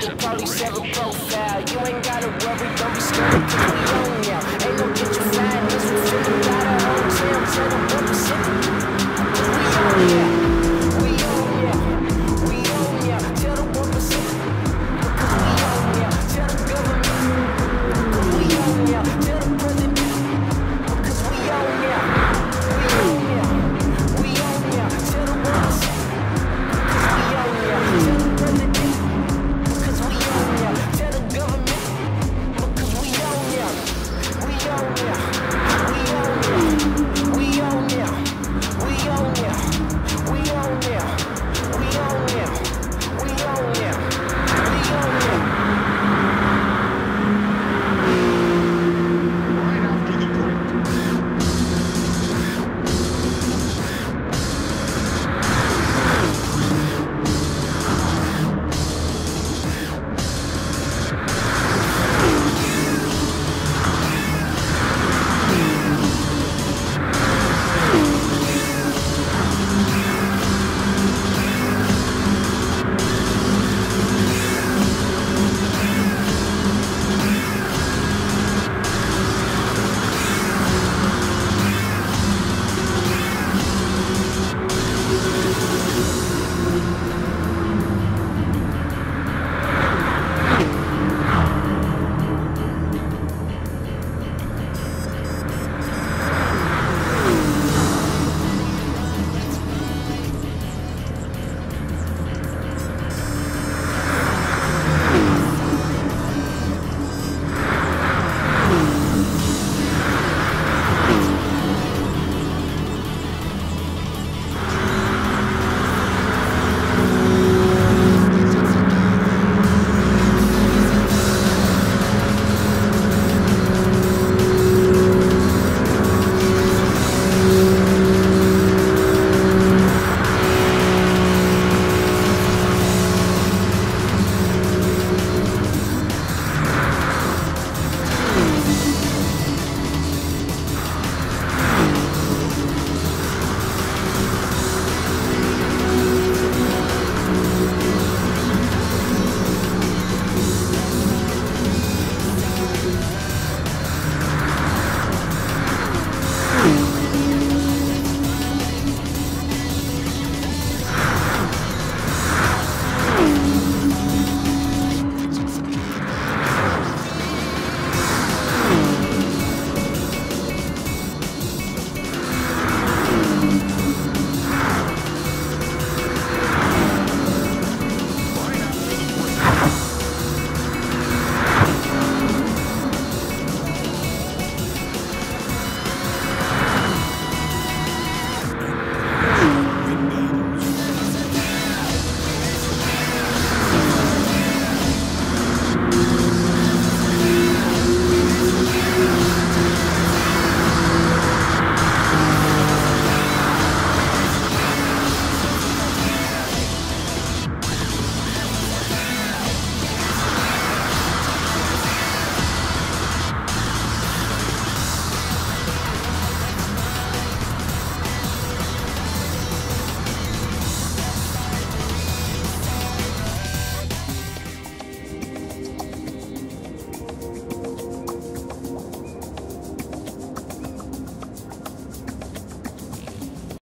the police have a profile. You ain't gotta worry, don't be scared, cause we ya. Ain't no get you fat, unless we finna got hotel, tell them represent. We own ya.